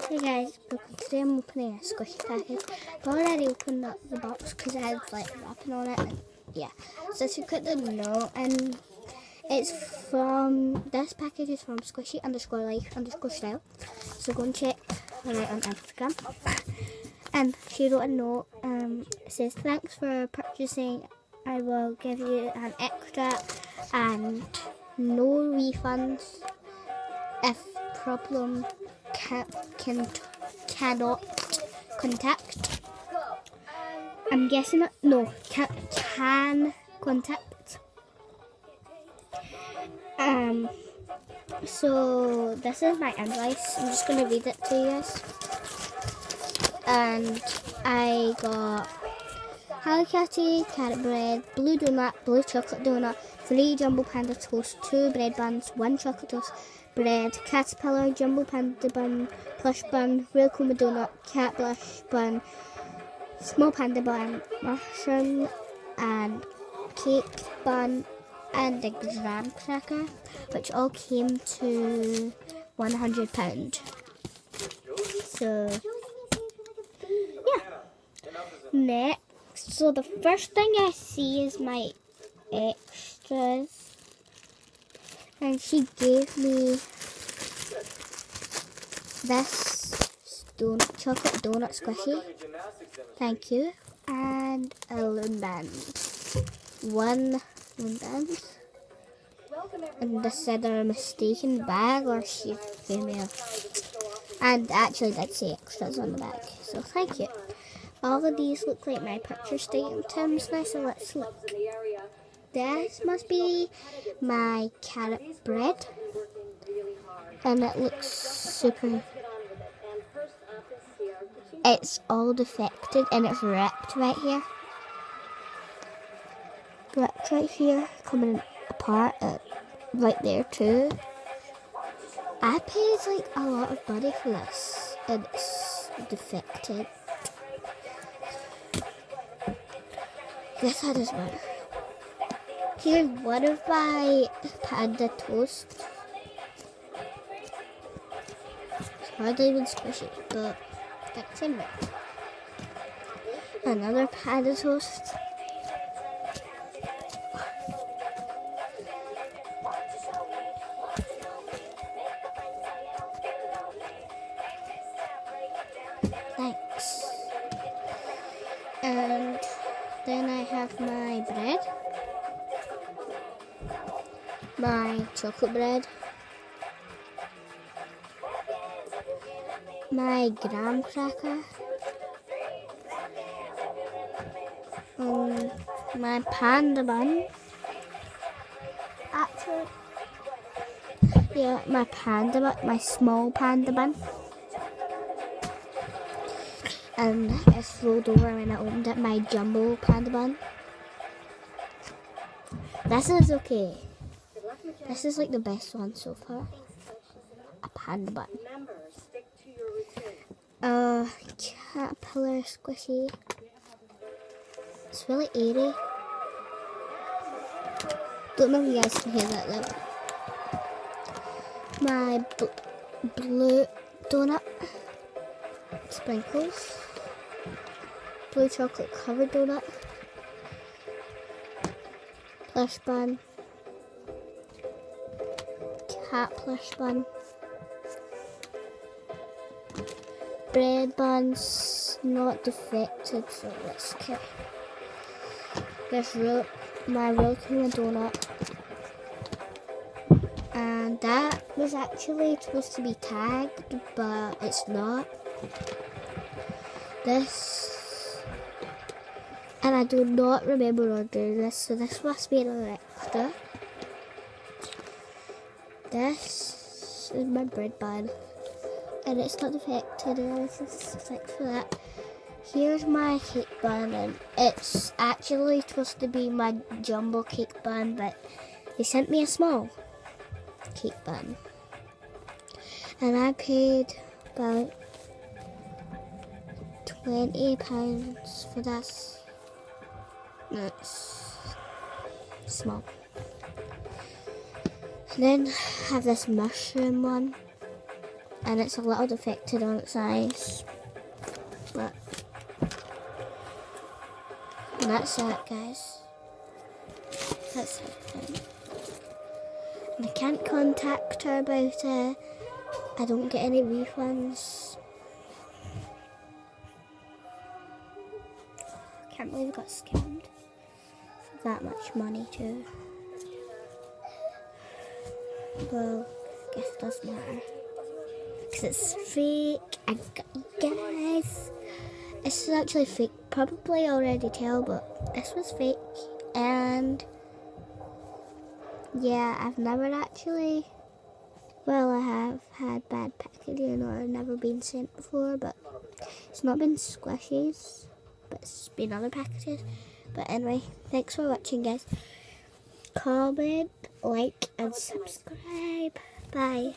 Hey guys, today I'm opening a squishy package. I've already opened up the box because it has like wrapping on it. And, yeah, so to quick the note, and it's from this package is from squishy underscore life underscore style. So go and check her out on Instagram. And she wrote a note. Um, says thanks for purchasing. I will give you an extra and no refunds if problem can, can cannot contact. I'm guessing no can, can contact. Um. So this is my advice. I'm just gonna read it to you guys. And I got Hello Kitty, carrot bread, blue donut, blue chocolate donut, three jumbo panda toast, two bread buns, one chocolate toast, bread, caterpillar, jumbo panda bun, plush bun, Rilakkuma donut, cat blush bun, small panda bun, mushroom, and cake bun, and a graham cracker, which all came to £100. So, yeah. Next, so the first thing I see is my extras and she gave me this chocolate donut squishy. Thank you. And a loom band. One loom band. And this either a mistaken bag or she a... And actually did say extras on the bag. So thank you. All of these look like my purchase items now, so let's look. This must be my carrot bread. And it looks super... It's all defected and it's ripped right here. Ripped right here, coming apart uh, right there too. I paid like a lot of money for this and it's defected. Guess that doesn't matter. Here's one of my panda toast. Hardly even squishy, but that's in there. Another panda toast. Thanks. And then I have my bread, my chocolate bread, my graham cracker, um, my panda bun. Actually, yeah, my panda bun, my small panda bun. And it's rolled over when I opened it, my jumbo panda bun. This is okay. This is like the best one so far. A panda bun. Uh, caterpillar squishy. It's really airy. Don't know if you guys can hear that though. My bl blue donut sprinkles, blue chocolate covered donut, plush bun, cat plush bun, bread buns, not defected, so let's okay. This real, my real cream donut. And that was actually supposed to be tagged, but it's not this and I do not remember ordering this so this must be an extra this is my bread bun and it's not and everything's fixed for that here's my cake bun and it's actually supposed to be my jumbo cake bun but they sent me a small cake bun and I paid about twenty pounds for this. That's small. And then have this mushroom one. And it's a little defected on its eyes. But that's it, guys. That's it. And I can't contact her about it. I don't get any refunds. Can't believe I got scammed for that much money too. Well, guess it doesn't matter. Because it's fake. And guys. This is actually fake. Probably already tell, but this was fake. And yeah, I've never actually. Well, I have had bad packaging or never been sent before, but it's not been squishies, but it's been other packages. But anyway, thanks for watching, guys. Comment, like, and subscribe. Bye.